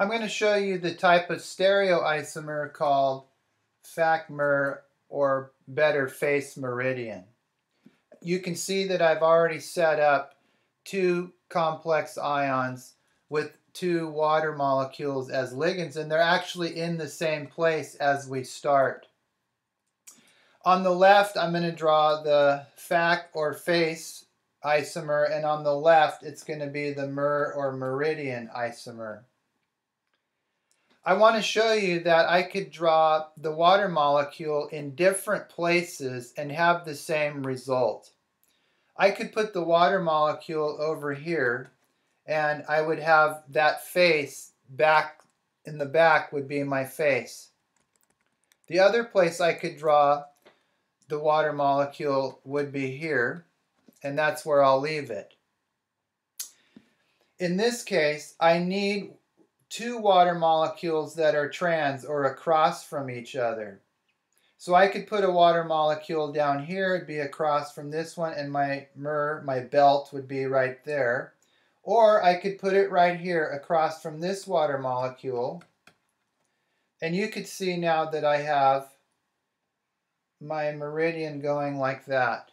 I'm going to show you the type of stereoisomer called FAC-MER or better face meridian. You can see that I've already set up two complex ions with two water molecules as ligands and they're actually in the same place as we start. On the left I'm going to draw the FAC or face isomer and on the left it's going to be the MER or meridian isomer. I want to show you that I could draw the water molecule in different places and have the same result. I could put the water molecule over here and I would have that face back in the back would be my face. The other place I could draw the water molecule would be here and that's where I'll leave it. In this case, I need two water molecules that are trans or across from each other. So I could put a water molecule down here, it'd be across from this one, and my MER, my belt, would be right there. Or I could put it right here across from this water molecule. And you could see now that I have my meridian going like that.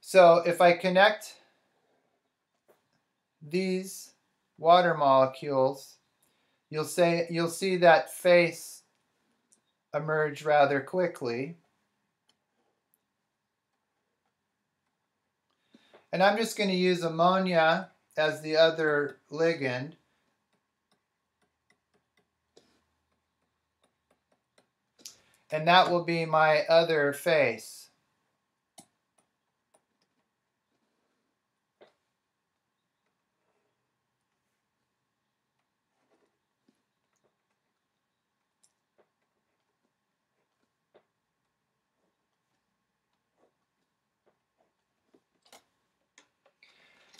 So if I connect these water molecules, you'll, say, you'll see that face emerge rather quickly. And I'm just going to use ammonia as the other ligand. And that will be my other face.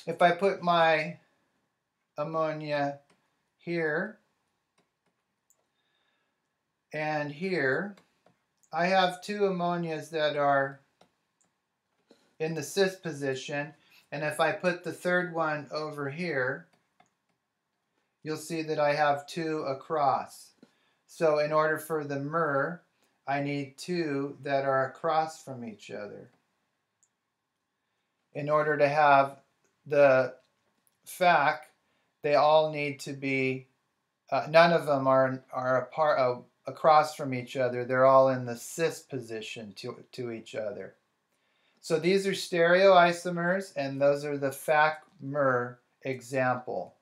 If I put my ammonia here and here, I have two ammonias that are in the cis position. And if I put the third one over here, you'll see that I have two across. So in order for the MER, I need two that are across from each other. In order to have the FAC they all need to be, uh, none of them are, are apart, uh, across from each other. They're all in the cis position to, to each other. So these are stereoisomers, and those are the FAC-MER example.